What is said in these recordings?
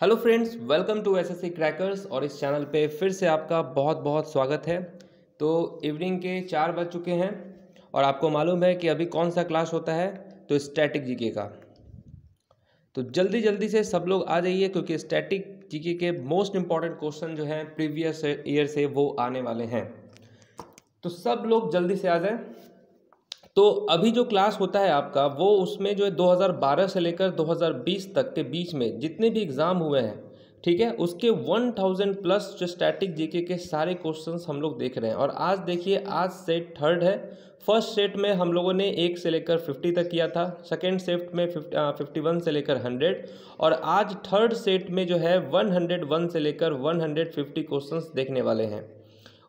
Hello friends, welcome to SSC crackers और इस channel पे फिर से आपका बहुत बहुत स्वागत है। तो इवनिंग के चार बज चुके हैं और आपको मालूम है कि अभी कौन सा क्लास होता है? तो स्टैटिक जीके का। तो जल्दी जल्दी से सब लोग आ जाइए क्योंकि स्टैटिक जीके के मोस्ट इंपॉर्टेंट क्वेश्चन जो हैं प्रीवियस ईयर से वो आने वाले हैं। तो सब लोग जल्दी से आ जाएँ। तो अभी जो क्लास होता है आपका, वो उसमें जो है 2012 से लेकर 2020 तक के बीच में जितने भी एग्ज़ाम हुए हैं, ठीक है, उसके 1000 प्लस जो स्टैटिक जीके के सारे क्वेश्चंस हम लोग देख रहे हैं। और आज देखिए, आज सेट थर्ड है। फ़र्स्ट सेट में हम लोगों ने एक से लेकर फिफ्टी तक किया था। सेकेंड सेट में फिफ्टी वन से लेकर हंड्रेड और आज थर्ड सेट में जो है वन हंड्रेड वन से लेकर वन हंड्रेड फिफ्टी क्वेश्चन देखने वाले हैं।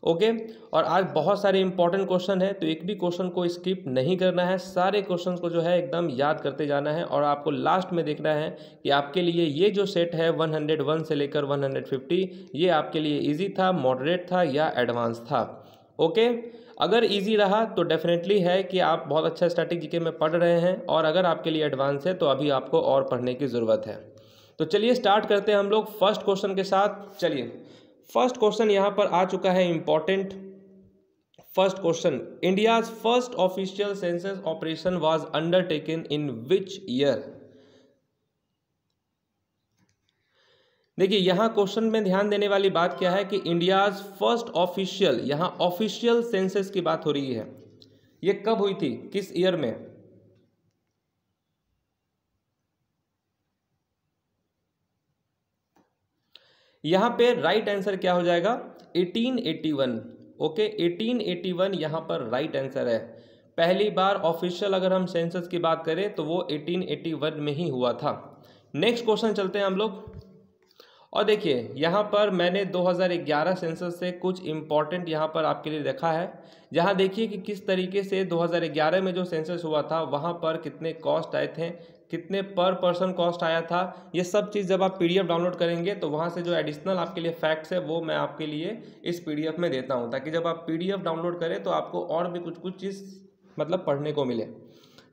ओके और आज बहुत सारे इंपॉर्टेंट क्वेश्चन है तो एक भी क्वेश्चन को स्किप नहीं करना है। सारे क्वेश्चन को जो है एकदम याद करते जाना है और आपको लास्ट में देखना है कि आपके लिए ये जो सेट है 101 से लेकर 150 ये आपके लिए इजी था मॉडरेट था या एडवांस था? ओके अगर इजी रहा तो डेफिनेटली है कि आप बहुत अच्छा स्टैटिक जीके में पढ़ रहे हैं और अगर आपके लिए एडवांस है तो अभी आपको और पढ़ने की ज़रूरत है। तो चलिए स्टार्ट करते हैं हम लोग फ़र्स्ट क्वेश्चन के साथ। चलिए। फ़र्स्ट क्वेश्चन यहाँ पर आ चुका है important first question India's first official census operation was undertaken in which year देखिए, यहाँ क्वेश्चन में ध्यान देने वाली बात क्या है कि इंडियाज फ़र्स्ट ऑफिशियल यहाँ ऑफिशियल सेंसस की बात हो रही है। ये कब हुई थी? किस ईयर में? यहाँ पे राइट आंसर क्या हो जाएगा? 1881 ओके 1881 यहाँ पर राइट आंसर है। पहली बार ऑफिशियल अगर हम सेंसस की बात करें तो वो 1881 में ही हुआ था। नेक्स्ट क्वेश्चन चलते हैं हम लोग। और देखिए, यहाँ पर मैंने 2011 सेंसस से कुछ इंपॉर्टेंट यहाँ पर आपके लिए रखा है। जहाँ देखिए कि किस तरीके से 2011 में जो सेंसस हुआ था, वहाँ पर कितने कॉस्ट आए थे कितने पर पर्सन कॉस्ट आया था, ये सब चीज़ जब आप पीडीएफ डाउनलोड करेंगे तो वहाँ से जो एडिशनल आपके लिए फैक्ट्स है, वो मैं आपके लिए इस पीडीएफ में देता हूँ, ताकि जब आप पीडीएफ डाउनलोड करें तो आपको और भी कुछ कुछ चीज़ मतलब पढ़ने को मिले।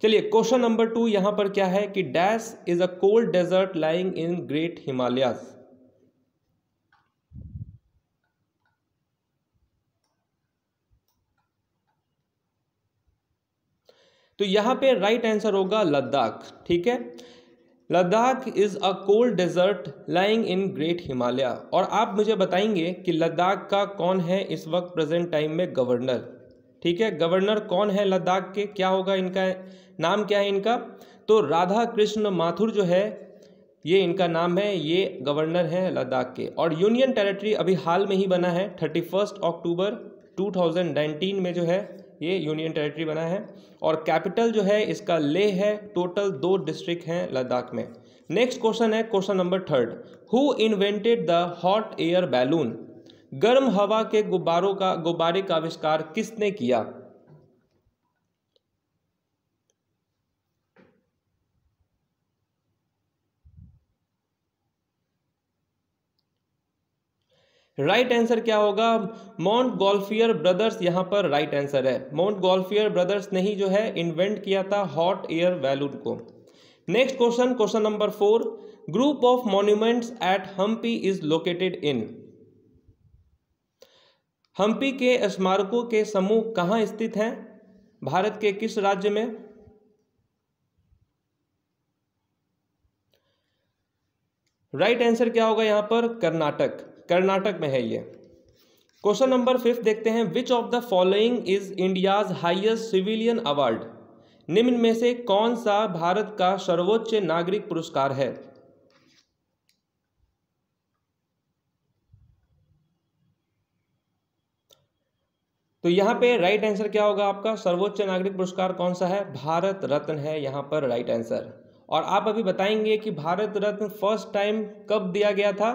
चलिए क्वेश्चन नंबर टू यहाँ पर क्या है कि dash is a cold desert lying in great Himalayas तो यहाँ पे राइट आंसर होगा लद्दाख, ठीक है? Ladakh is a cold desert lying in great Himalaya और आप मुझे बताएँगे कि लद्दाख का कौन है इस वक्त प्रेजेंट टाइम में गवर्नर ठीक है? गवर्नर कौन है लद्दाख के? क्या होगा इनका? नाम क्या है इनका? तो राधा कृष्ण माथुर जो है, ये इनका नाम है, ये गवर्नर है लद्दाख के। और यूनियन टेरिटरी अभी हाल में ही बना है थर्टी फ़र्स्ट अक्टूबर 2019 में जो है ये यूनियन टेरिटरी बना है और कैपिटल जो है इसका ले है, टोटल दो डिस्ट्रिक्ट हैं लद्दाख में। नेक्स्ट क्वेश्चन है, question number third. Who invented the hot air balloon गर्म हवा के गुब्बारों का, गुब्बारे का आविष्कार किसने किया? राइट आंसर क्या होगा? माउंट गोल्फियर ब्रदर्स यहाँ पर राइट right आंसर है। माउंट गोल्फियर ब्रदर्स ने ही जो है इन्वेंट किया था हॉट एयर बैलून को। Next question question number four group of monuments at Hampi is located in Hampi के स्मारकों के समूह कहाँ स्थित हैं? भारत के किस राज्य में? राइट right आंसर क्या होगा यहाँ पर? कर्नाटक। कर्नाटक में है ये। क्वेश्चन नंबर फिफ्थ देखते हैं which of the following is India's highest civilian award निम्न में से कौन सा भारत का सर्वोच्च नागरिक पुरस्कार है? तो यहाँ पे राइट आंसर क्या होगा आपका? सर्वोच्च नागरिक पुरस्कार कौन सा है? भारत रत्न है यहाँ पर राइट आंसर और आप अभी बताएँगे कि भारत रत्न फ़र्स्ट टाइम कब दिया गया था?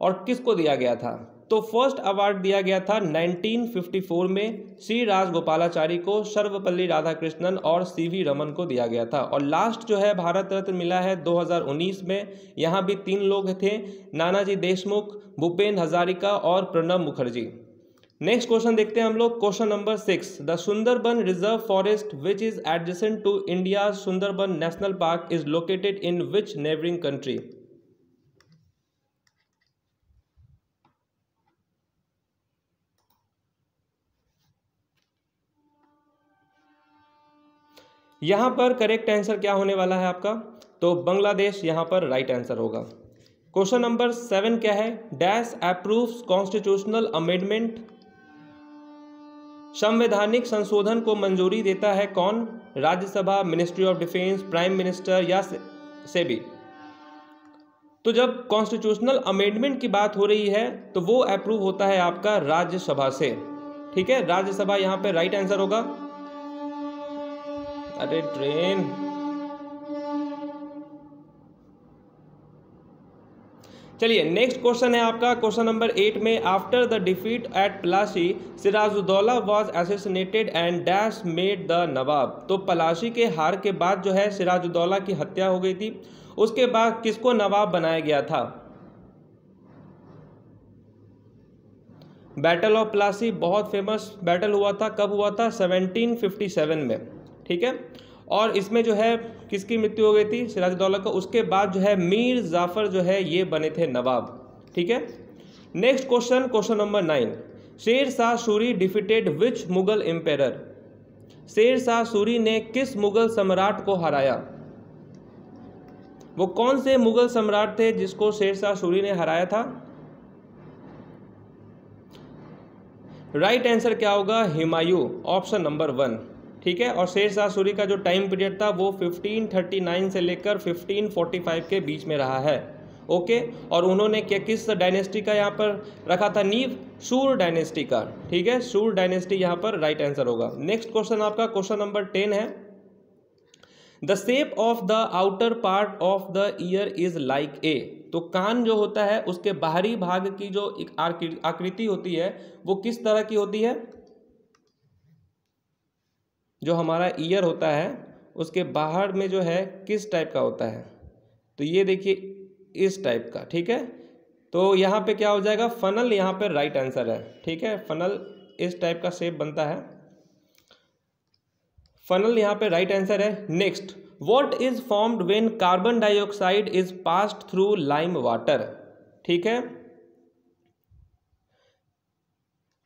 और किसको दिया गया था? तो फ़र्स्ट अवार्ड दिया गया था 1954 में श्री राजगोपालाचारी को, सर्वपल्ली राधाकृष्णन और सी वी रमन को दिया गया था। और लास्ट जो है, भारत रत्न मिला है 2019 में। यहाँ भी तीन लोग थे, नानाजी देशमुख, भूपेन हजारिका और प्रणब मुखर्जी। नेक्स्ट क्वेश्चन देखते हैं हम लोग question number six the Sundarban reserve forest which is adjacent to India Sundarban national park is located in which neighbouring country यहाँ पर करेक्ट आंसर क्या होने वाला है आपका? तो बांग्लादेश यहाँ पर राइट आंसर होगा। क्वेश्चन नंबर सेवन क्या है? डैश अप्रूव्स कॉन्स्टिट्यूशनल अमेंडमेंट संवैधानिक संशोधन को मंजूरी देता है कौन? Rajya Sabha ministry of defence prime minister या सेबी तो जब कॉन्स्टिट्यूशनल अमेंडमेंट की बात हो रही है तो वो अप्रूव होता है आपका राज्यसभा से। ठीक है? राज्यसभा यहाँ पे राइट आंसर होगा। अरे ट्रेन। चलिए नेक्स्ट क्वेश्चन है आपका। क्वेश्चन नंबर एट में after the defeat at Palashi Sirajuddaula was assassinated and dash made the nawab तो पलाशी के हार के बाद जो है सिराजुद्दौला की हत्या हो गई थी। उसके बाद किसको नवाब बनाया गया था? बैटल ऑफ़ प्लासी बहुत फ़ेमस बैटल हुआ था। कब हुआ था? 1757 में। ठीक है? और इसमें जो है, किसकी मृत्यु हो गई थी? सिराजुद्दौला का। उसके बाद जो है, मीर जाफ़र जो है, ये बने थे नवाब। ठीक है? Next question question number nine Sher Shah Suri defeated which Mughal emperor Sher Shah Suri ने किस मुगल सम्राट को हराया? वो कौन से मुगल सम्राट थे जिसको शेर शाह सूरी ने हराया था? राइट right आंसर क्या होगा? हिमायू ऑप्शन नंबर वन ठीक है? और शेर शाह सूरी का जो टाइम पीरियड था, वो 1539 से लेकर 1545 के बीच में रहा है। ओके और उन्होंने क्या किस डायनेस्टी का यहाँ पर रखा था? नीव? सूर डायनेस्टी का। ठीक है? सूर डायनेस्टी यहाँ पर राइट आंसर होगा। नेक्स्ट क्वेश्चन आपका क्वेश्चन नंबर टेन है। The shape of the outer part of the ear is like a तो कान जो होता है, उसके बाहरी भाग की जो आकृति होती है, वो किस तरह की होती है? जो हमारा ईयर होता है, उसके बाहर में जो है, किस टाइप का होता है? तो ये देखिए, इस टाइप का, ठीक है? तो यहाँ पे क्या हो जाएगा? फनल यहाँ पे राइट आंसर है, ठीक है? फनल इस टाइप का शेप बनता है। फनल यहाँ पे राइट आंसर है। Next what is formed when carbon dioxide is passed through lime water ठीक है?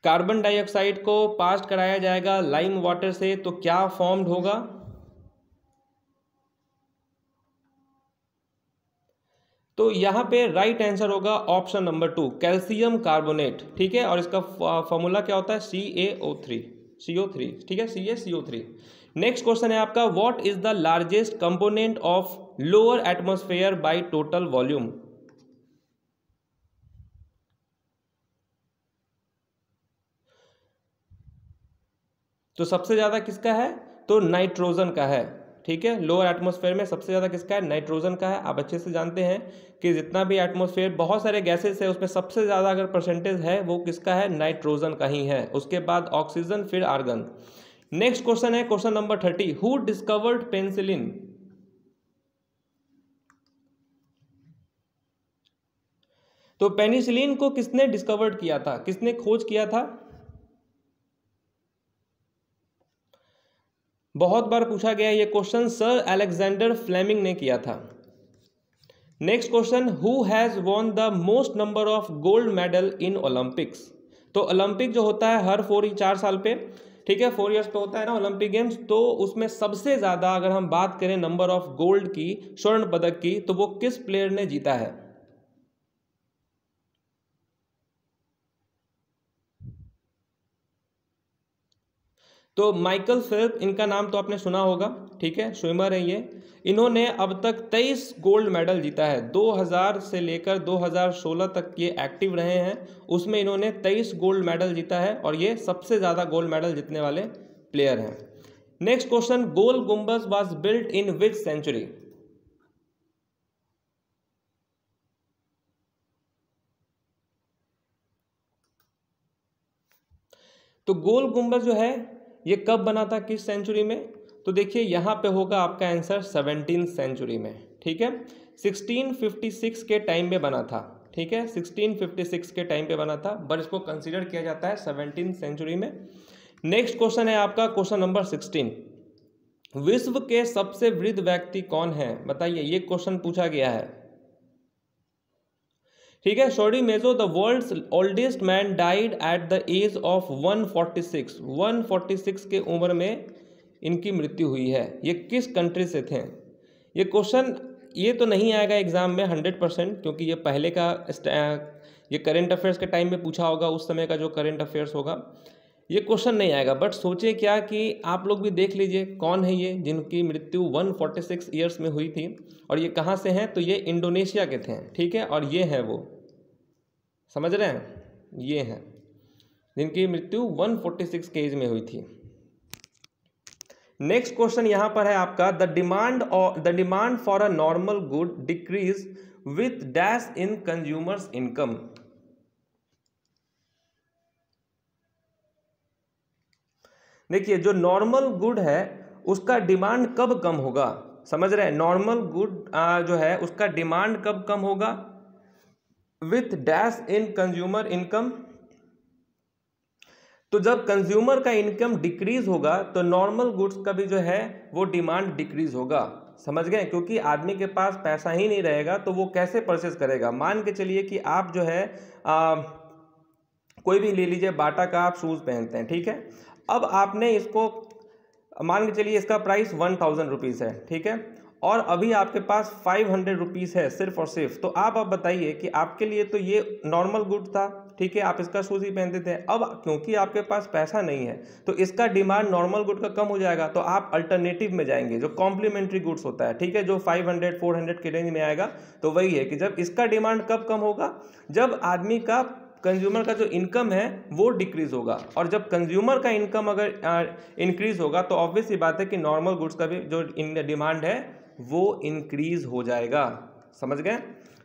कार्बन डाइऑक्साइड को पास कराया जाएगा लाइम वाटर से तो क्या फॉर्म्ड होगा? तो यहाँ पे राइट आंसर होगा option number two calcium carbonate ठीक है? और इसका फॉर्मूला क्या होता है? सी ए O three C O three ठीक है? C A C O three next question है आपका what is the largest component of lower atmosphere by total volume तो सबसे ज़्यादा किसका है? तो नाइट्रोजन का है, ठीक है? लोअर एटमोसफेयर में सबसे ज़्यादा किसका है? नाइट्रोजन का है। आप अच्छे से जानते हैं कि जितना भी एटमोसफेयर बहुत सारे गैसेस है, उसमें सबसे ज़्यादा अगर परसेंटेज है, वो किसका है? नाइट्रोजन का ही है। उसके बाद ऑक्सीजन फिर आर्गन नेक्स्ट क्वेश्चन है question number thirty who discovered penicillin तो पेनिसिलिन को किसने डिस्कवर्ड किया था? किसने खोज किया था? बहुत बार पूछा गया ये क्वेश्चन सर अलेक्जेंडर फ्लेमिंग ने किया था। Next question who has won the most number of gold medal in Olympics तो ओलंपिक जो होता है हर फोर चार साल पे, ठीक है फोर इयर्स पे होता है ना ओलंपिक गेम्स तो उसमें सबसे ज़्यादा अगर हम बात करें नंबर ऑफ़ गोल्ड की, स्वर्ण पदक की तो वो किस प्लेयर ने जीता है? तो माइकल फेल्प, इनका नाम तो आपने सुना होगा, ठीक है, स्विमर है ये। इन्होंने अब तक 23 गोल्ड मेडल जीता है। 2000 से लेकर 2016 तक ये एक्टिव रहे हैं। उसमें इन्होंने 23 गोल्ड मेडल जीता है और ये सबसे ज़्यादा गोल्ड मेडल जीतने वाले प्लेयर हैं। Next question, Gol Gumbaz was built in which century? तो गोल गुंबद जो है ये कब बना था, किस सेंचुरी में? तो देखिए, यहाँ पे होगा आपका आंसर सेवनटीन सेंचुरी में, ठीक है? 1656 के टाइम पे बना था, ठीक है? 1656 के टाइम पे बना था बट इसको कंसीडर किया जाता है सेवनटीन सेंचुरी में। नेक्स्ट क्वेश्चन है आपका क्वेश्चन नंबर सिक्सटीन विश्व के सबसे वृद्ध व्यक्ति कौन है? बताइए, ये क्वेश्चन पूछा गया है। ठीक है शोरी मेजो the world's oldest man died at the age of 146 146 के उम्र में इनकी मृत्यु हुई है। ये किस कंट्री से थे? ये क्वेश्चन ये तो नहीं आएगा एग्ज़ाम में हंड्रेड परसेंट क्योंकि ये पहले का ये करेंट अफेयर्स के टाइम में पूछा होगा, उस समय का जो करेंट अफेयर्स होगा। ये क्वेश्चन नहीं आएगा बट सोचे क्या कि आप लोग भी देख लीजिए, कौन है ये जिनकी मृत्यु 146 ईयर्स में हुई थी, और ये कहाँ से हैं? तो ये इंडोनेशिया के थे, ठीक है? और ये हैं वो। समझ रहे हैं? ये हैं। जिनकी मृत्यु 146 के एज में हुई थी। नेक्स्ट क्वेश्चन यहाँ पर है आपका। द डिमांड और the demand for a normal good decreases with dash in consumers income. देखिए, जो नॉर्मल गुड है, उसका डिमांड कब कम होगा? समझ रहे हैं? नॉर्मल गुड जो है, उसका डिमांड कब कम होगा? With dash in consumer income तो जब कंज्यूमर का इनकम डिक्रीज होगा तो नॉर्मल गुड्स का भी जो है वो डिमांड डिक्रीज होगा। समझ गए? क्योंकि आदमी के पास पैसा ही नहीं रहेगा तो वो कैसे परचेस करेगा? मान के चलिए कि आप जो है आ, कोई भी ले लीजिए बाटा का आप शूज़ पहनते हैं ठीक है? अब आपने इसको मान के चलिए इसका प्राइस वन थाउज़ेंड रुपीज़ है ठीक है? और अभी आपके पास फाइव हंड्रेड रुपीज़ है, सिर्फ़ और सिर्फ़। तो आप अब बताइए कि आपके लिए तो ये नॉर्मल गुड था, ठीक है, आप इसका शूज़ ही पहनते थे। अब क्योंकि आपके पास पैसा नहीं है तो इसका डिमांड नॉर्मल गुड का कम हो जाएगा तो आप अल्टरनेटिव में जाएँगे, जो कॉम्प्लीमेंट्री गुड्स होता है, ठीक है, जो 500 400 के रेंज में आएगा। तो वही है कि जब इसका डिमांड कब कम होगा, जब आदमी का कंज्यूमर का जो इनकम है, वो डिक्रीज होगा। और जब कंज्यूमर का इनकम अगर इंक्रीज होगा तो ऑब्वियस ही बात है कि नॉर्मल गुड्स का भी जो डिमांड है वो इंक्रीज हो जाएगा। समझ गए?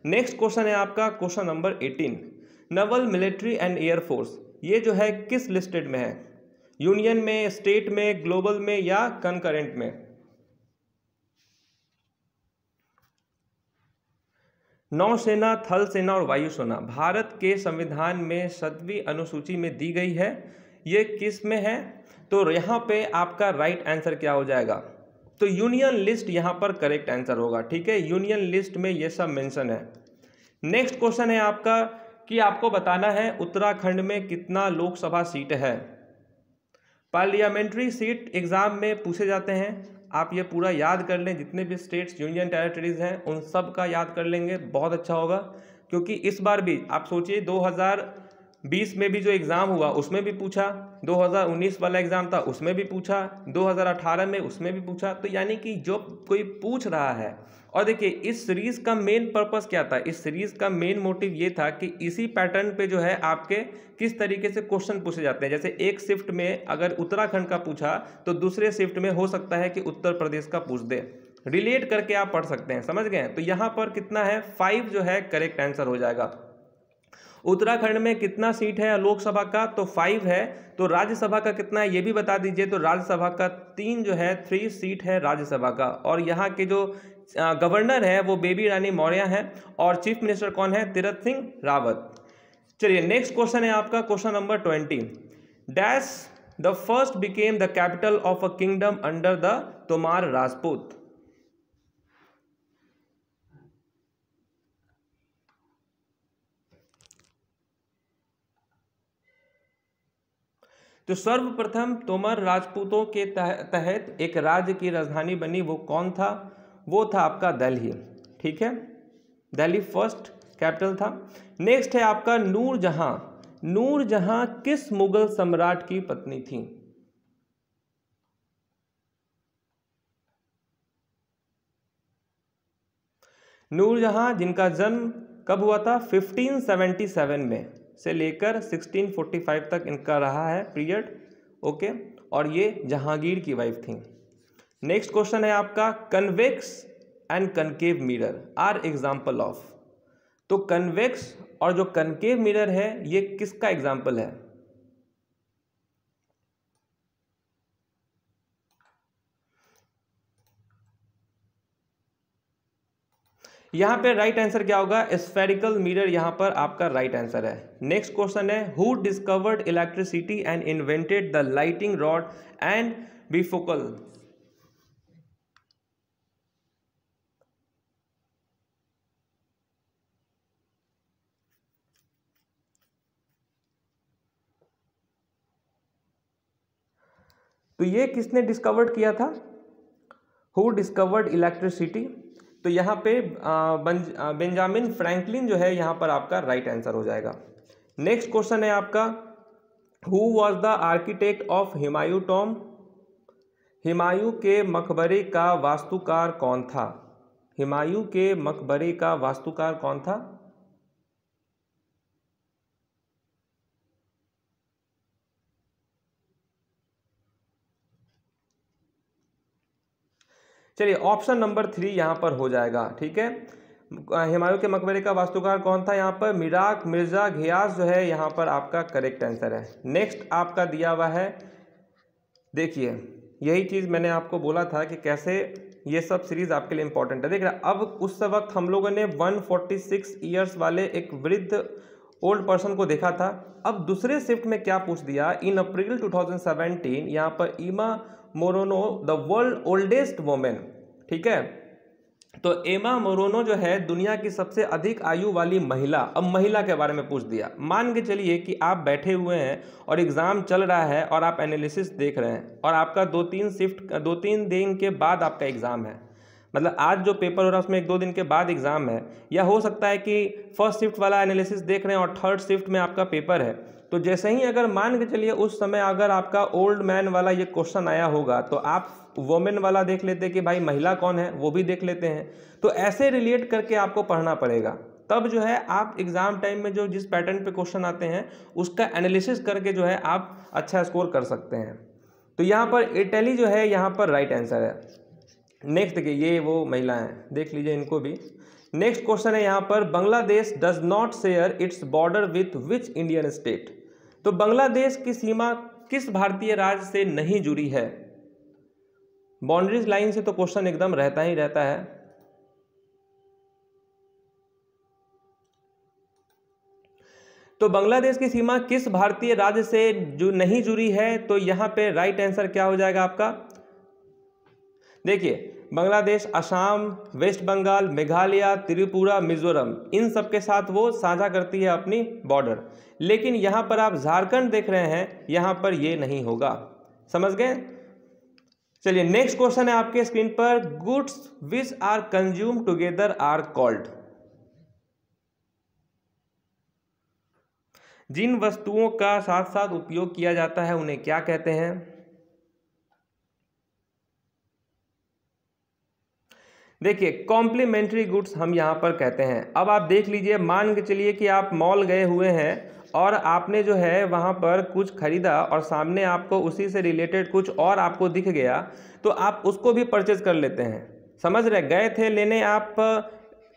नेक्स्ट क्वेश्चन है आपका question number eighteen naval military and air force ये जो है किस लिस्टेड में है? यूनियन में स्टेट में ग्लोबल में या कंकरेंट में? नौसेना थल सेना और वायुसेना, भारत के संविधान में सदवी अनुसूची में दी गई है। ये किसमें है? तो यहाँ पे आपका राइट आंसर क्या हो जाएगा? तो यूनियन लिस्ट यहाँ पर करेक्ट आंसर होगा, ठीक है? यूनियन लिस्ट में ये सब मेंशन है। नेक्स्ट क्वेश्चन है आपका, कि आपको बताना है उत्तराखंड में कितना लोकसभा सीट है। पार्लियामेंट्री सीट एग्ज़ाम में पूछे जाते हैं। आप ये पूरा याद कर लें, जितने भी स्टेट्स यूनियन टेरिटरीज हैं, उन सब का याद कर लेंगे, बहुत अच्छा होगा। क्योंकि इस बार भी, आप सोचिए 2020 में भी जो एग्ज़ाम हुआ, उसमें भी पूछा 2019 वाला एग्ज़ाम था, उसमें भी पूछा 2018 में उसमें भी पूछा तो यानी कि जो कोई पूछ रहा है। और देखिए, इस सीरीज़ का मेन पर्पस क्या था? इस सीरीज़ का मेन मोटिव ये था कि इसी पैटर्न पे जो है आपके किस तरीके से क्वेश्चन पूछे जाते हैं। जैसे एक शिफ्ट में अगर उत्तराखंड का पूछा तो दूसरे शिफ्ट में हो सकता है कि उत्तर प्रदेश का पूछ दे। रिलेट करके आप पढ़ सकते हैं, समझ गए? तो यहाँ पर कितना है? फाइव जो है करेक्ट आंसर हो जाएगा। उत्तराखंड में कितना सीट है लोकसभा का? तो फाइव है। तो राज्यसभा का कितना है? ये भी बता दीजिए। तो राज्यसभा का तीन जो है थ्री सीट है राज्यसभा का। और यहाँ के जो गवर्नर है, वो बेबी रानी मौर्य है। और चीफ मिनिस्टर कौन है? तीरथ सिंह रावत। चलिए नेक्स्ट क्वेश्चन है आपका। Question number twenty dash the first became the capital of a kingdom under the Tomar Rajput तो सर्वप्रथम तोमर राजपूतों के तहत एक राज्य की राजधानी बनी, वो कौन था? वो था आपका दिल्ली, ठीक है? दिल्ली फ़र्स्ट कैपिटल था। नेक्स्ट है आपका नूर जहाँ नूर जहाँ किस मुगल सम्राट की पत्नी थी? नूर जहाँ जिनका जन्म कब हुआ था? 1577 में। से लेकर 1645 तक इनका रहा है पीरियड, ओके? और ये जहांगीर की वाइफ थी। नेक्स्ट क्वेश्चन है आपका convex and concave mirror are example of तो कन्वेक्स और जो कनकेव मिरर है, ये किसका एग्ज़ाम्पल है? यहाँ पे राइट आंसर क्या होगा? स्फेरिकल मिरर यहाँ पर आपका राइट right आंसर है। नेक्स्ट क्वेश्चन है who discovered electricity and invented the lighting rod and bifocal तो ये किसने डिस्कवर्ड किया था? हु डिस्कवर्ड इलेक्ट्रिसिटी तो यहाँ पे बेंजामिन फ्रैंकलिन जो है यहाँ पर आपका राइट right आंसर हो जाएगा। नेक्स्ट क्वेश्चन है आपका who was the architect of Humayun tomb Humayun के मकबरे का वास्तुकार कौन था? हिमायू के मकबरे का वास्तुकार कौन था? चलिए ऑप्शन नंबर थ्री यहाँ पर हो जाएगा, ठीक है? हिमायू के मकबरे का वास्तुकार कौन था यहाँ पर? मिराक, मिर्ज़ा घियास जो है यहाँ पर आपका करेक्ट आंसर है। नेक्स्ट आपका दिया हुआ है, देखिए, यही चीज़ मैंने आपको बोला था कि कैसे ये सब सीरीज़ आपके लिए इंपॉर्टेंट है। देख रहे अब उस वक्त हम लोगों ने 146 ईयर्स वाले एक वृद्ध ओल्ड पर्सन को देखा था। अब दूसरे शिफ्ट में क्या पूछ दिया? इन अप्रैल 2017 यहाँ पर Emma Morano the world oldest women ठीक है? तो एमा मोरोनो जो है, दुनिया की सबसे अधिक आयु वाली महिला, अब महिला के बारे में पूछ दिया। मान के चलिए कि आप बैठे हुए हैं और एग्ज़ाम चल रहा है और आप एनालिसिस देख रहे हैं और आपका दो तीन शिफ्ट दो तीन दिन के बाद आपका एग्ज़ाम है। मतलब आज जो पेपर हो रहा है, उसमें एक दो दिन के बाद एग्ज़ाम है। या हो सकता है कि फ़र्स्ट शिफ्ट वाला एनालिसिस देख रहे हैं और थर्ड शिफ्ट में आपका पेपर है। तो जैसे ही अगर मान के चलिए उस समय अगर आपका ओल्ड मैन वाला ये क्वेश्चन आया होगा तो आप वोमेन वाला देख लेते कि भाई महिला कौन है, वो भी देख लेते हैं। तो ऐसे रिलेट करके आपको पढ़ना पड़ेगा। तब जो है आप एग्ज़ाम टाइम में जो जिस पैटर्न पे क्वेश्चन आते हैं, उसका एनालिसिस करके जो है आप अच्छा स्कोर कर सकते हैं। तो यहाँ पर इटली जो है, यहाँ पर राइट आंसर है। नेक्स्ट देखिए, ये वो महिला हैं, देख लीजिए इनको भी। नेक्स्ट क्वेश्चन है यहाँ पर Bangladesh does not share its border with which Indian state तो बांग्लादेश की सीमा किस भारतीय राज्य से नहीं जुड़ी है? बाउंड्रीज लाइन से तो क्वेश्चन एकदम रहता ही रहता है। तो बांग्लादेश की सीमा किस भारतीय राज्य से जो, नहीं जुड़ी है? तो यहाँ पे राइट आंसर क्या हो जाएगा आपका? देखिए बांग्लादेश असम वेस्ट बंगाल, मेघालय, त्रिपुरा, मिजोरम, इन सब के साथ वो साझा करती है अपनी बॉर्डर। लेकिन यहाँ पर आप झारखंड देख रहे हैं, यहाँ पर ये नहीं होगा। समझ गए? चलिए नेक्स्ट क्वेश्चन है आपके स्क्रीन पर। Goods which are consume together are called जिन वस्तुओं का साथ साथ उपयोग किया जाता है, उन्हें क्या कहते हैं? देखिए कॉम्प्लीमेंट्री गुड्स हम यहाँ पर कहते हैं। अब आप देख लीजिए, मान के चलिए कि आप मॉल गए हुए हैं और आपने जो है वहाँ पर कुछ खरीदा और सामने आपको उसी से रिलेटेड कुछ और आपको दिख गया तो आप उसको भी परचेज कर लेते हैं। समझ रहे गए थे लेने आप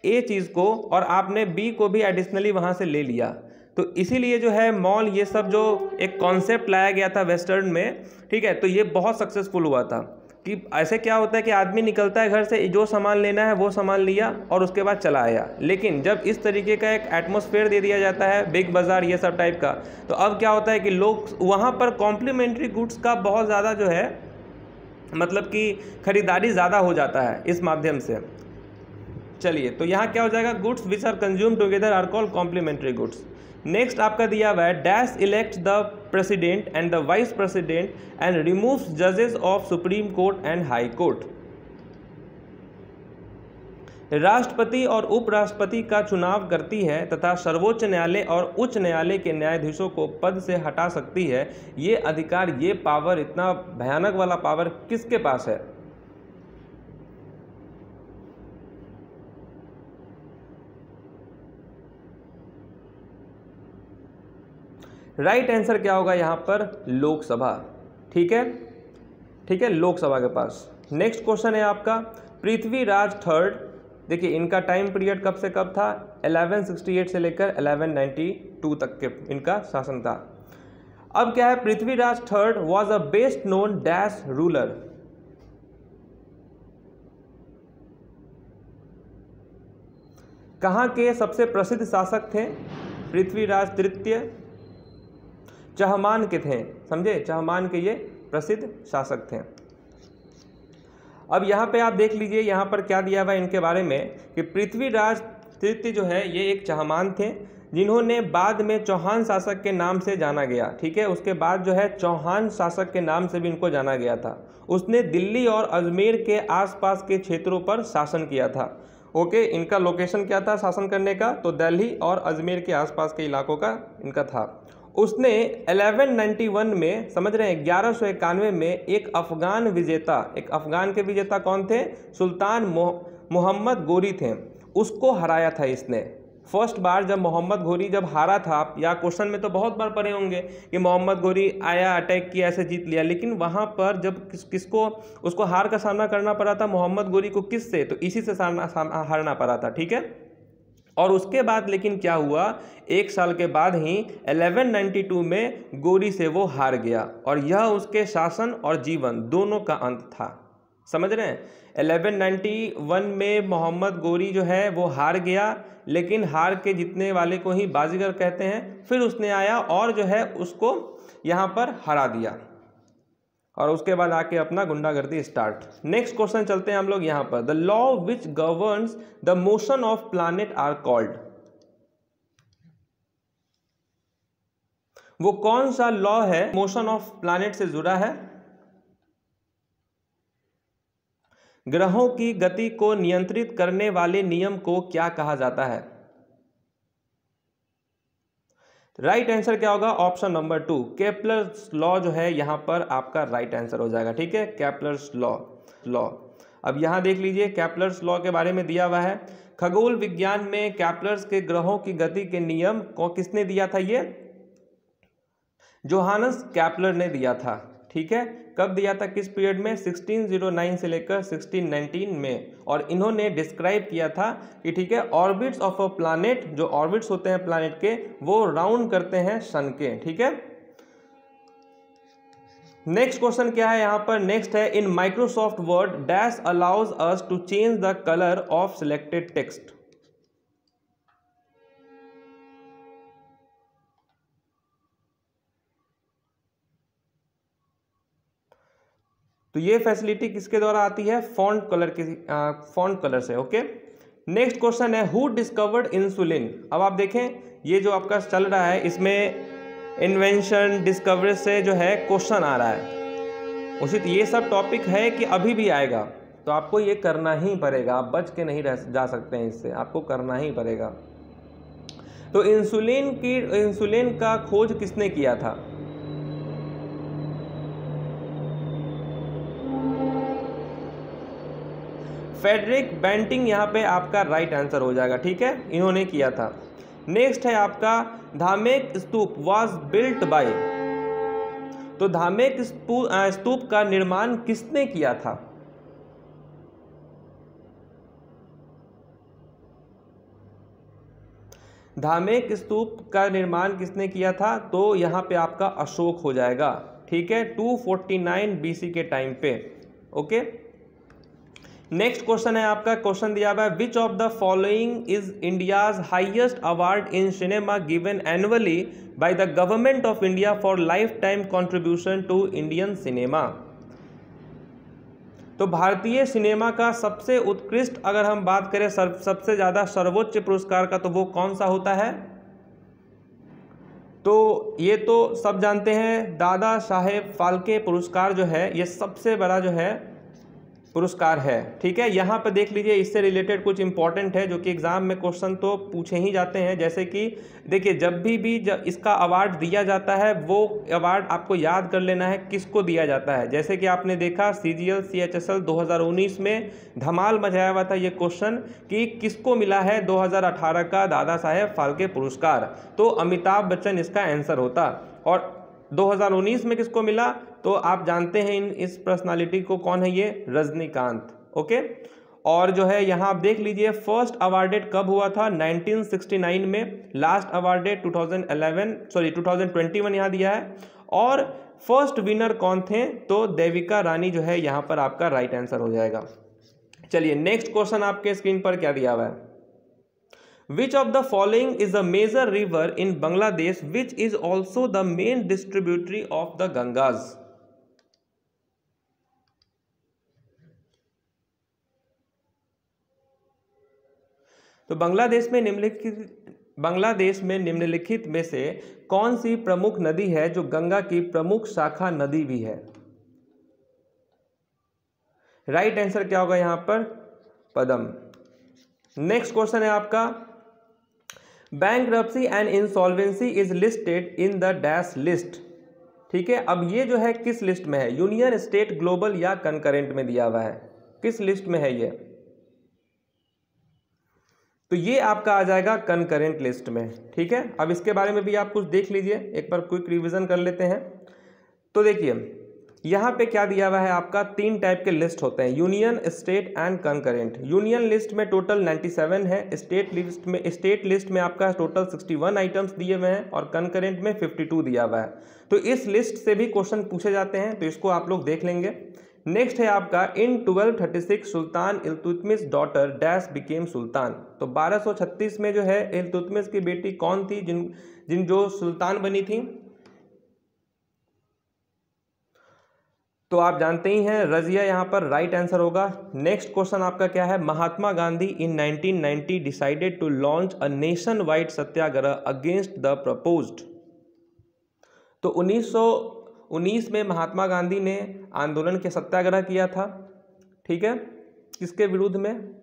ए चीज़ को और आपने बी को भी एडिशनली वहाँ से ले लिया। तो इसीलिए जो है मॉल ये सब जो एक कॉन्सेप्ट लाया गया था वेस्टर्न में, ठीक है? तो ये बहुत सक्सेसफुल हुआ था। कि ऐसे क्या होता है कि आदमी निकलता है घर से, जो सामान लेना है वो सामान लिया और उसके बाद चला आया। लेकिन जब इस तरीके का एक एटमोसफेयर दे दिया जाता है बिग बाज़ार ये सब टाइप का तो अब क्या होता है कि लोग वहाँ पर कॉम्प्लीमेंट्री गुड्स का बहुत ज़्यादा जो है मतलब कि ख़रीदारी ज़्यादा हो जाता है इस माध्यम से। चलिए तो यहाँ क्या हो जाएगा? Goods which are consume together are called complementary goods next आपका दिया हुआ है dash elect the president and the vice president and remove जजेस of supreme court and high court राष्ट्रपति और उपराष्ट्रपति का चुनाव करती है तथा सर्वोच्च न्यायालय और उच्च न्यायालय के न्यायाधीशों को पद से हटा सकती है। ये अधिकार, ये पावर इतना भयानक वाला पावर किसके पास है? राइट आंसर क्या होगा यहाँ पर? लोकसभा। ठीक है? ठीक है? लोकसभा के पास। नेक्स्ट क्वेश्चन है आपका। पृथ्वीराज थर्ड। देखिए, इनका टाइम पीरियड कब से कब था? 1168 से लेकर 1192 तक के इनका शासन था। अब क्या है? Prithviraj third was a best known dash ruler कहाँ के सबसे प्रसिद्ध शासक थे? पृथ्वीराज तृतीय। चहमान के थे, समझे? चहमान के ये प्रसिद्ध शासक थे। अब यहाँ पे आप देख लीजिए, यहाँ पर क्या दिया हुआ है इनके बारे में कि पृथ्वीराज तृतीय जो है, ये एक चहमान थे, जिन्होंने बाद में चौहान शासक के नाम से जाना गया, ठीक है? उसके बाद जो है, चौहान शासक के नाम से भी इनको जाना गया था। उसने दिल्ली और अजमेर के आसपास के क्षेत्रों पर शासन किया था। ओके, इनका लोकेशन क्या था शासन करने का? तो दिल्ली और अजमेर के आसपास के इलाकों का इनका था। उसने 1191 में, समझ रहे हैं, ग्यारह में एक अफगान विजेता, एक अफगान के विजेता कौन थे? सुल्तान मोहम्मद गोरी थे। उसको हराया था इसने। फ़र्स्ट बार जब मोहम्मद घोरी जब हारा था या क्वेश्चन में तो बहुत बार पढ़े होंगे कि मोहम्मद घोरी आया, अटैक किया, ऐसे जीत लिया, लेकिन वहाँ पर जब किस, किसको, उसको हार का सामना करना पड़ा था, मोहम्मद घोरी को किस से तो इसी से सामना हारना पड़ा था, ठीक है? और उसके बाद लेकिन क्या हुआ? एक साल के बाद ही 1192 में गोरी से वो हार गया और यह उसके शासन और जीवन दोनों का अंत था। समझ रहे हैं? 1191 में मोहम्मद गोरी जो है वो हार गया, लेकिन हार के जीतने वाले को ही बाजीगर कहते हैं। फिर उसने आया और जो है उसको यहाँ पर हरा दिया। और उसके बाद आके अपना गुंडागर्दी स्टार्ट नेक्स्ट क्वेश्चन चलते हैं हम लोग यहाँ पर. The law which governs the motion of planet are called वो कौन सा लॉ है? मोशन ऑफ़ प्लानिट से जुड़ा है. ग्रहों की गति को नियंत्रित करने वाले नियम को क्या कहा जाता है? राइट right आंसर क्या होगा? Option number two Kepler's law जो है, यहाँ पर आपका राइट right आंसर हो जाएगा, ठीक है? कैप्लर्स लॉ लॉ अब यहाँ देख लीजिए कैप्लर्स लॉ के बारे में दिया हुआ है। खगोल विज्ञान में कैप्लर्स के ग्रहों की गति के नियम को किसने दिया था ये? जोहानस कैप्लर ने दिया था, ठीक है? कब दिया था, किस पीरियड में? 1609 से लेकर 1619 में। और इन्होंने डिस्क्राइब किया था कि ठीक है, ऑर्बिट्स ऑफ़ अ प्लानिट, जो ऑर्बिट्स होते हैं प्लानिट के, वो राउंड करते हैं सन के, ठीक है? नेक्स्ट क्वेश्चन क्या है यहाँ पर? नेक्स्ट है, in Microsoft Word dash allows us to change the colour of selected text. तो ये फैसिलिटी किसके द्वारा आती है? फॉन्ट कलर के फॉन्ट कलर से ओके नेक्स्ट क्वेश्चन है हु डिस्कवर्ड इंसुलिन अब आप देखें, ये जो आपका चल रहा है, इसमें इन्वेंशन डिस्कवरी से जो है क्वेश्चन आ रहा है। उसी ये सब टॉपिक है कि अभी भी आएगा। तो आपको ये करना ही पड़ेगा। आप बच के नहीं रह, जा सकते हैं इससे। आपको करना ही पड़ेगा। तो इंसुलिन की इंसुलिन का खोज किसने किया था? फेडरिक बेंटिंग यहाँ पे आपका राइट आंसर हो जाएगा, ठीक है? इन्होंने किया था। नेक्स्ट है आपका Dhamek stupa was built by तो धामेक स्तूप का निर्माण किसने किया था? धामेक स्तूप का निर्माण किसने किया था? तो यहाँ पे आपका अशोक हो जाएगा, ठीक है? 249 बीसी के टाइम पे ओके नेक्स्ट क्वेश्चन है आपका क्वेश्चन दिया हुआ है which of the following is India's highest award in cinema given annually by the government of India for lifetime contribution to Indian cinema तो भारतीय सिनेमा का सबसे उत्कृष्ट अगर हम बात करें सर, सबसे ज़्यादा सर्वोच्च पुरस्कार का तो वो कौन सा होता है? तो ये तो सब जानते हैं दादा साहेब फाल्के पुरस्कार जो है ये सबसे बड़ा जो है पुरस्कार है। ठीक है, यहाँ पर देख लीजिए, इससे रिलेटेड कुछ इंपॉर्टेंट है जो कि एग्ज़ाम में क्वेश्चन तो पूछे ही जाते हैं। जैसे कि, देखिए, जब भी भी जब इसका अवार्ड दिया जाता है, वो अवार्ड आपको याद कर लेना है किसको दिया जाता है। जैसे कि आपने देखा C G L C H S L दो हज़ार उन्नीस में धमाल मचाया हुआ था ये क्वेश्चन कि किसको मिला है दो हज़ार अठारह का दादा साहेब फाल्के पुरस्कार? तो अमिताभ बच्चन इसका आंसर होता। और 2019 में किसको मिला? तो आप जानते हैं इन, इस पर्सनालिटी को कौन है ये? रजनीकांत ओके और जो है, यहाँ आप देख लीजिए फ़र्स्ट अवार्डेड कब हुआ था? 1969 में। लास्ट अवार्डेड 2011 सॉरी 2021 यहाँ दिया है। और फ़र्स्ट विनर कौन थे? तो देविका रानी जो है, यहाँ पर आपका राइट आंसर हो जाएगा। चलिए नेक्स्ट क्वेश्चन आपके स्क्रीन पर क्या दिया हुआ है? Which of the following is a major river in Bangladesh, which is also the main distributary of the Gangas? तो बांग्लादेश में निम्नलिखित, बांग्लादेश में निम्नलिखित में से कौन सी प्रमुख नदी है जो गंगा की प्रमुख शाखा नदी भी है? राइट right आंसर क्या होगा यहाँ पर? पदम। नेक्स्ट क्वेश्चन है आपका। Bank and insolvency is listed in the dash list ठीक है, अब ये जो है किस लिस्ट में है? यूनियन स्टेट ग्लोबल या कंकरेंट में दिया हुआ है। किस लिस्ट में है ये? तो ये आपका आ जाएगा कनकरेंट लिस्ट में, ठीक है? अब इसके बारे में भी आप कुछ देख लीजिए, एक बार क्विक रिविज़न कर लेते हैं। तो देखिए, यहाँ पे क्या दिया हुआ है आपका? तीन टाइप के लिस्ट होते हैं union state and concurrent union list में टोटल 97 है स्टेट लिस्ट में स्टेट लिस्ट में आपका टोटल 61 आइटम्स दिए हुए हैं और कंकरेंट में 52 दिया हुआ है। तो इस लिस्ट से भी क्वेश्चन पूछे जाते हैं तो इसको आप लोग देख लेंगे। नेक्स्ट है आपका in 1236 sultan Iltutmish daughter dash became sultan. तो 1236 में जो है, इल्तुतमिस की बेटी कौन थी, जिन जिन जो सुल्तान बनी थी? तो आप जानते ही हैं, रजिया यहाँ पर राइट आंसर होगा। नेक्स्ट क्वेश्चन आपका क्या है? Mahatma Gandhi in 1990 decided to launch a nationwide satyagraha against the proposed तो 1919 में महात्मा गांधी ने आंदोलन के सत्याग्रह किया था, ठीक है? किसके विरुद्ध में?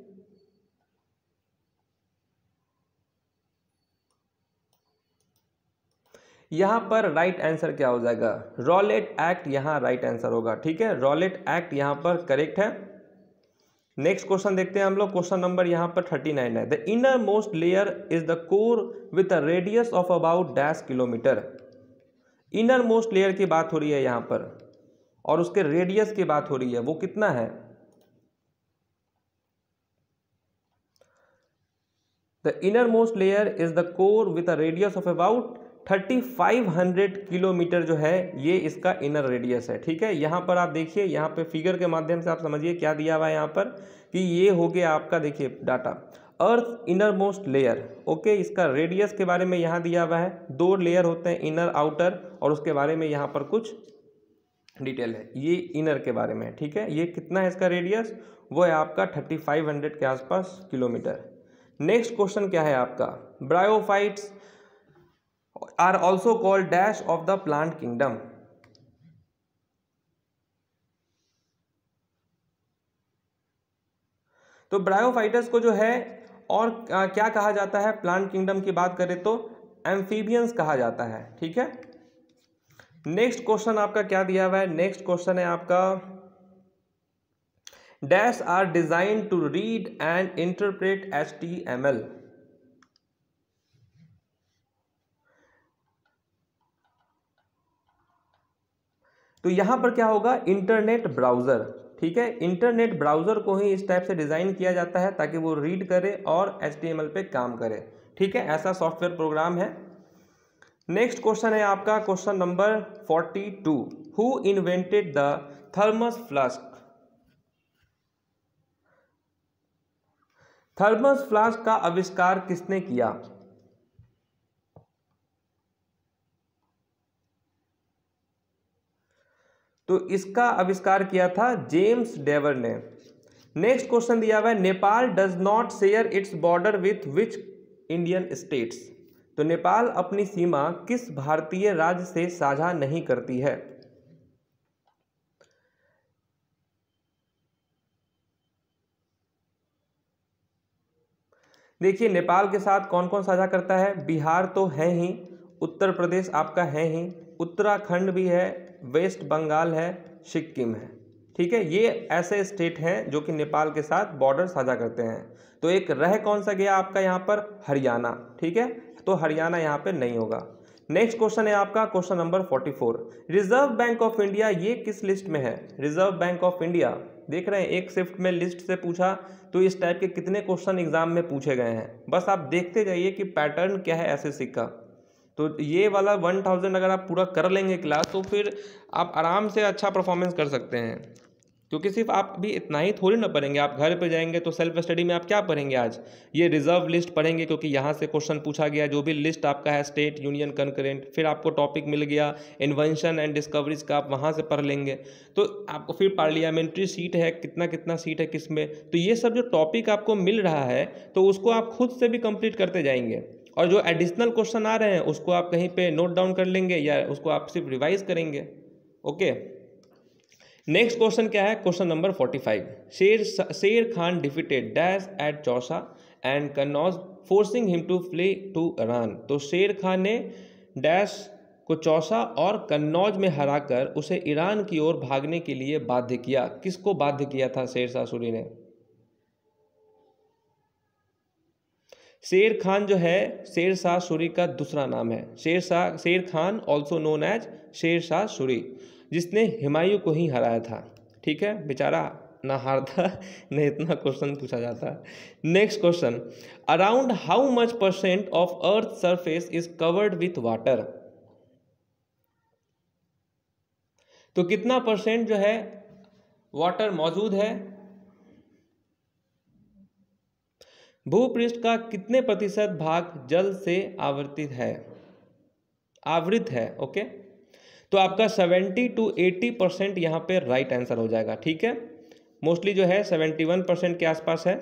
यहाँ पर राइट आंसर क्या हो जाएगा? रॉलेट एक्ट यहाँ राइट आंसर होगा, ठीक है? रॉलेट एक्ट यहाँ पर करेक्ट है। नेक्स्ट क्वेश्चन देखते हैं हम लोग। क्वेश्चन नंबर यहाँ पर थर्टी नाइन है। The innermost layer is the core with a radius of about dash kilometre innermost layer की बात हो रही है यहाँ पर, और उसके रेडियस की बात हो रही है, वो कितना है? The innermost layer is the core with a radius of about 3500 kilometre जो है, ये इसका इनर रेडियस है, ठीक है? यहाँ पर आप देखिए, यहाँ पे फिगर के माध्यम से आप समझिए क्या दिया हुआ है यहाँ पर, कि ये हो गया आपका, देखिए data earth innermost layer okay इसका रेडियस के बारे में यहाँ दिया हुआ है, दो लेयर होते हैं इनर आउटर और उसके बारे में यहाँ पर कुछ डिटेल है, ये इनर के बारे में ठीक है, ये कितना है इसका रेडियस वो है आपका थर्टी फाइव हंड्रेड के आसपास किलोमीटर। नेक्स्ट क्वेश्चन क्या है आपका? Bryophytes are also called dash of the plant kingdom तो ब्रायोफाइटस को जो है और क्या कहा जाता है? प्लांट किंगडम की बात करें तो एम्फीबियंस कहा जाता है, ठीक है? नेक्स्ट क्वेश्चन आपका क्या दिया हुआ है? नेक्स्ट क्वेश्चन है आपका dash are design to read and interpret H T M L तो यहाँ पर क्या होगा? इंटरनेट ब्राउज़र ठीक है इंटरनेट ब्राउज़र को ही इस टाइप से डिज़ाइन किया जाता है ताकि वो रीड करे और एच पे काम करे। ठीक है, ऐसा सॉफ्टवेयर प्रोग्राम है। नेक्स्ट क्वेश्चन है आपका question number forty two who invented the thermos flask thermos flask का आविष्कार किसने किया? तो इसका आविष्कार किया था जेम्स डेवर ने। नेक्स्ट क्वेश्चन दिया हुआ है, Nepal does not share its border with which Indian states तो नेपाल अपनी सीमा किस भारतीय राज्य से साझा नहीं करती है? देखिए, नेपाल के साथ कौन कौन साझा करता है? बिहार तो है ही, उत्तर प्रदेश आपका है ही, उत्तराखंड भी है वेस्ट बंगाल है, सिक्किम है। ठीक है, ये ऐसे स्टेट हैं जो कि नेपाल के साथ बॉर्डर साझा करते हैं। तो एक रह कौन सा गया आपका यहाँ पर? हरियाणा। ठीक है तो हरियाणा यहाँ पे नहीं होगा। नेक्स्ट क्वेश्चन है आपका question number forty four reserve bank of India ये किस लिस्ट में है? रिज़र्व बैंक ऑफ़ इंडिया देख रहे हैं, एक शिफ्ट में लिस्ट से पूछा तो इस टाइप के कितने क्वेश्चन एग्ज़ाम में पूछे गए हैं। बस आप देखते जाइए कि पैटर्न क्या है ऐसे का। तो ये वाला वन थाउज़ेंड अगर आप पूरा कर लेंगे क्लास तो फिर आप आराम से अच्छा परफॉर्मेंस कर सकते हैं। क्योंकि सिर्फ़ आप भी इतना ही थोड़ी ना पढ़ेंगे, आप घर पे जाएँगे तो सेल्फ स्टडी में आप क्या पढ़ेंगे आज? ये रिज़र्व लिस्ट पढ़ेंगे, क्योंकि यहाँ से क्वेश्चन पूछा गया, जो भी लिस्ट आपका है स्टेट यूनियन कंकरेंट फिर आपको टॉपिक मिल गया इन्वेंशन एंड डिस्कवरीज का आप वहाँ से पढ़ लेंगे। तो आपको फिर पार्लियामेंट्री सीट है, कितना कितना सीट है, किसमें? तो ये सब जो टॉपिक आपको मिल रहा है तो उसको आप खुद से भी कंप्लीट करते जाएँगे। और जो एडिशनल क्वेश्चन आ रहे हैं, उसको आप कहीं पे नोट डाउन कर लेंगे या उसको आप सिर्फ़ रिवाइज करेंगे। ओके नेक्स्ट क्वेश्चन क्या है? Question number forty five Sher Sher Khan defeated dash at Chausa and Kannauj forcing him to flee to Iran तो शेर खान ने डैश को चौसा और कन्नौज में हराकर उसे ईरान की ओर भागने के लिए बाध्य किया। किसको बाध्य किया था शेर शाह सूरी ने? शेर खान जो है, शेर शाह सूरी का दूसरा नाम है। शेर शाह, शेर खान ऑल्सो नोन एज शेर शाह सूरी जिसने हिमायू को ही हराया था। ठीक है? बेचारा ना हारता, न इतना क्वेश्चन पूछा जाता। Next question around how much percent of earth surface is covered with water तो कितना परसेंट जो है वाटर मौजूद है? भूपृष्ठ का कितने प्रतिशत भाग जल से आवर्तित है? आवृत है ओके तो आपका 70 टू 80 परसेंट यहाँ पे राइट आंसर हो जाएगा, ठीक है? मोस्टली जो है 71 परसेंट के आसपास है।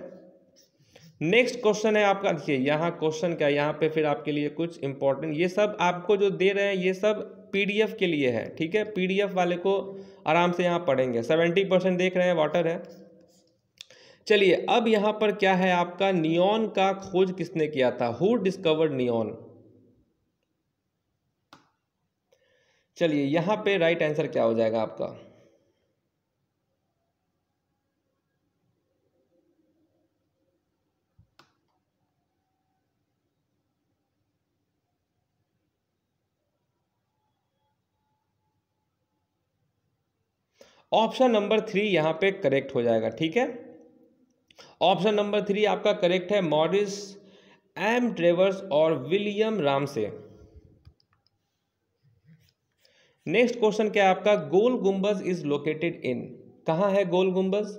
नेक्स्ट क्वेश्चन है आपका, देखिए, यहाँ क्वेश्चन क्या यहाँ पे फिर आपके लिए कुछ इंपॉर्टेंट ये सब आपको जो दे रहे हैं, ये सब पीडीएफ के लिए है, ठीक है? पीडीएफ वाले को आराम से यहाँ पढ़ेंगे। 70 परसेंट देख रहे हैं वाटर है। चलिए, अब यहाँ पर क्या है आपका? नियॉन का खोज किसने किया था? Who discovered neon? चलिए, यहाँ पे राइट आंसर क्या हो जाएगा आपका? ऑप्शन नंबर थ्री यहाँ पे करेक्ट हो जाएगा, ठीक है? ऑप्शन नंबर थ्री आपका करेक्ट है मॉरिस एम ट्रेवर्स और विलियम राम से नेक्स्ट क्वेश्चन क्या है आपका? गोल गुंबज इज़ लोकेटेड इन। कहाँ है गोल गुंबज?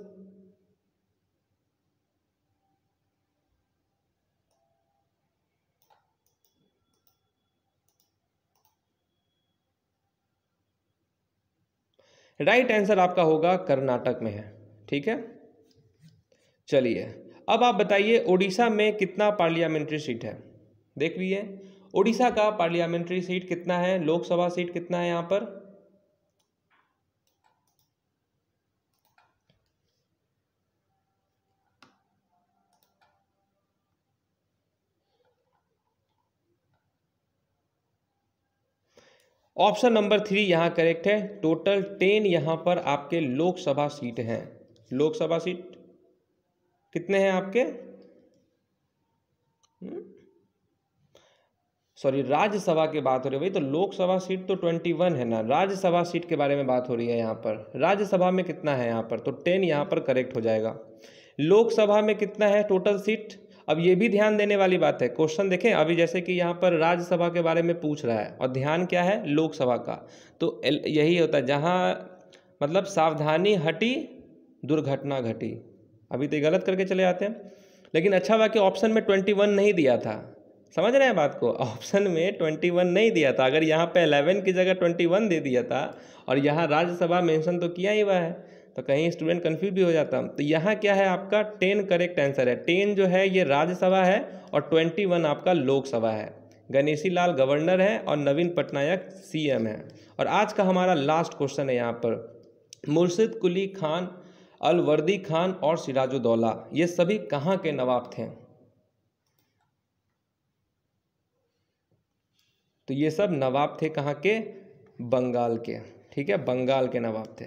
राइट आंसर आपका होगा कर्नाटक में है। ठीक है? चलिए। अब आप बताइए, ओडिशा में कितना पार्लियामेंट्री सीट है? देख लीजिए ओडिशा का पार्लियामेंट्री सीट कितना है? लोकसभा सीट कितना है यहाँ पर? ऑप्शन नंबर थ्री यहाँ करेक्ट है। टोटल टेन यहाँ पर आपके लोकसभा सीट हैं। लोकसभा सीट कितने हैं आपके? सॉरी राज्यसभा की बात हो रही है भाई तो लोकसभा सीट तो ट्वेंटी वन है ना। राज्यसभा सीट के बारे में बात हो रही है यहाँ पर। राज्यसभा में कितना है यहाँ पर? तो टेन यहाँ पर करेक्ट हो जाएगा। लोकसभा में कितना है टोटल सीट अब ये भी ध्यान देने वाली बात है। क्वेश्चन देखें, अभी जैसे कि यहाँ पर राज्यसभा के बारे में पूछ रहा है, और ध्यान क्या है? लोकसभा का। तो यही होता है, जहाँ मतलब सावधानी हटी, दुर्घटना घटी। अभी तो गलत करके चले जाते हैं। लेकिन अच्छा हुआ कि ऑप्शन में ट्वेंटी वन नहीं दिया था। समझ रहे हैं बात को? ऑप्शन में ट्वेंटी वन नहीं दिया था। अगर यहाँ पे अलेवन की जगह ट्वेंटी वन दे दिया था और यहाँ राज्यसभा मेंशन तो किया ही हुआ है तो कहीं स्टूडेंट कन्फ्यूज़ भी हो जाता तो यहाँ क्या है आपका? टेन करेक्ट आंसर है। टेन जो है ये राज्यसभा है और ट्वेंटी वन आपका लोकसभा है। गणेशी लाल गवर्नर है और नवीन पटनायक सीएम है। और आज का हमारा लास्ट क्वेश्चन है यहाँ पर। मुर्शिद कुली खान अलवर्दी खान और सिराजुद्दौला, ये सभी कहाँ के नवाब थे? तो ये सब नवाब थे कहाँ के? बंगाल के, ठीक है? बंगाल के नवाब थे।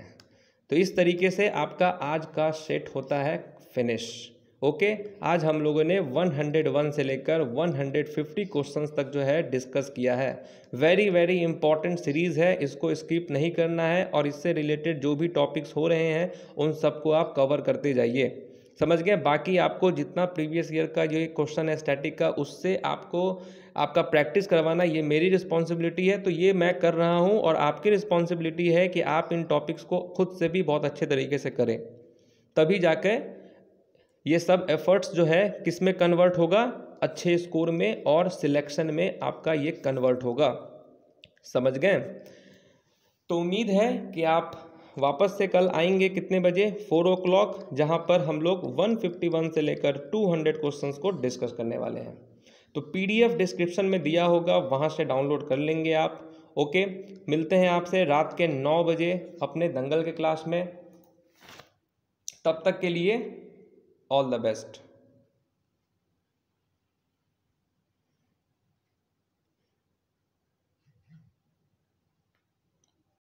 तो इस तरीके से आपका आज का सेट होता है फिनिश। ओके, आज हम लोगों ने 101 से लेकर 150 क्वेश्चंस तक जो है डिस्कस किया है। वेरी वेरी इंपॉर्टेंट सीरीज़ है, इसको स्किप नहीं करना है और इससे रिलेटेड जो भी टॉपिक्स हो रहे हैं, उन सबको आप कवर करते जाइए। समझ गए? बाकी आपको जितना प्रीवियस ईयर का जो क्वेश्चन है स्टैटिक का, उससे आपको, आपका प्रैक्टिस करवाना ये मेरी रिस्पॉन्सिबिलिटी है तो ये मैं कर रहा हूँ और आपकी रिस्पॉन्सिबिलिटी है कि आप इन टॉपिक्स को खुद से भी बहुत अच्छे तरीके से करें। तभी जाके ये सब एफर्ट्स जो है, किसमें कन्वर्ट होगा? अच्छे स्कोर में और सिलेक्शन में आपका ये कन्वर्ट होगा। समझ गए? तो उम्मीद है कि आप वापस से कल आएँगे कितने बजे? फोर ओ क्लॉक जहाँ पर हम लोग 151 से लेकर 200 क्वेश्चंस को डिस्कस करने वाले हैं। तो पीडीएफ डिस्क्रिप्शन में दिया होगा, वहाँ से डाउनलोड कर लेंगे आप। ओके, मिलते हैं आपसे रात के नौ बजे अपने दंगल के क्लास में। तब तक के लिए ऑल द बेस्ट